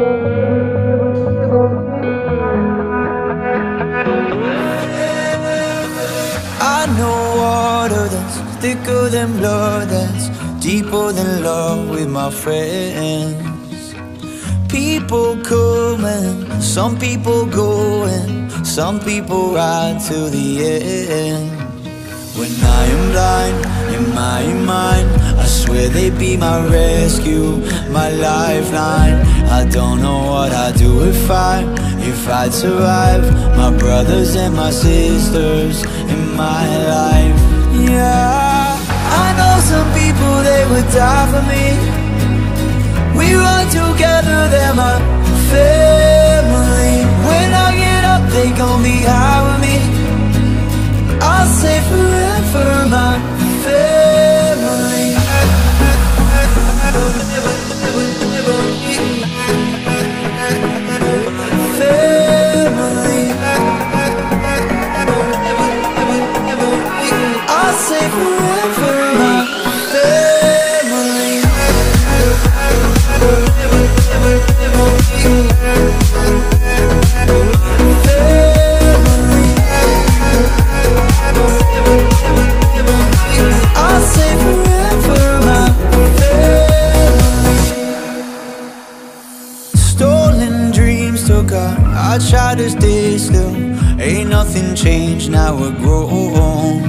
I know water that's thicker than blood, that's deeper than love with my friends. People coming, some people going, some people ride to the end. When I am blind in my mind, I swear they'd be my rescue, my lifeline. I don't know what I'd do if I, if I'd survive. My brothers and my sisters in my life. Yeah, I know some people they would die for me. We run together, they're my family. When I get up, they gon' be high with me. I'll say forever, my I tried to stay still. Ain't nothing changed, now we're grown.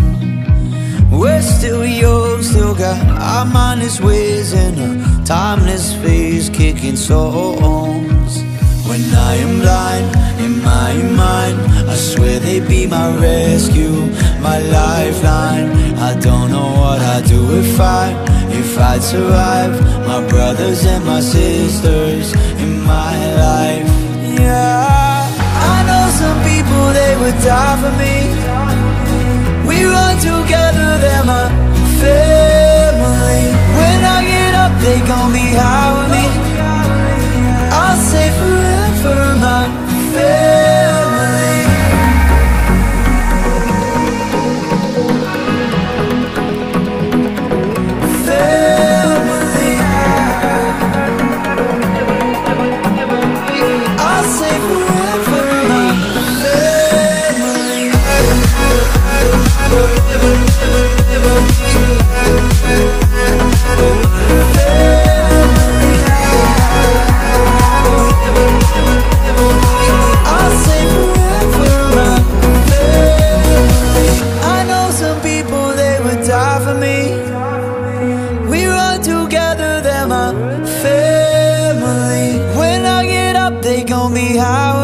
We're still young, still got our mindless ways in a timeless phase, kicking songs. When I am blind in my mind, I swear they be my rescue, my lifeline. I don't know what I'd do if I, if I'd survive. My brothers and my sisters in my life. Yeah, die for me. We run together, they're my family. Be me.